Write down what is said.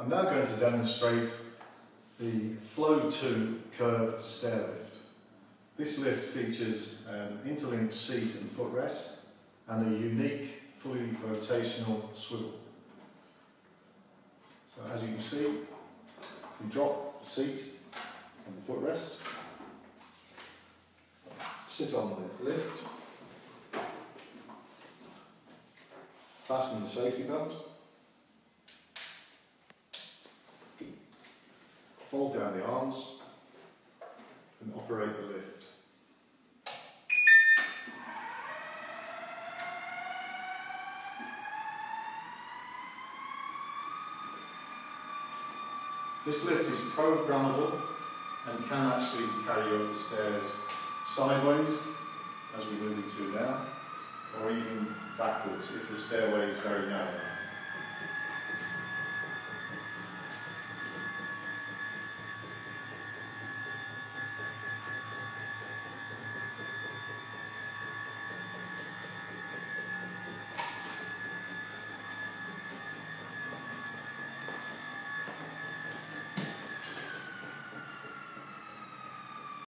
I'm now going to demonstrate the Flow 2 curved stair lift. This lift features an interlinked seat and footrest and a unique fully rotational swivel. So as you can see, if you drop the seat and the footrest, sit on the lift, fasten the safety belt, fold down the arms and operate the lift. This lift is programmable and can actually carry you up the stairs sideways, as we're moving to now, or even backwards if the stairway is very narrow.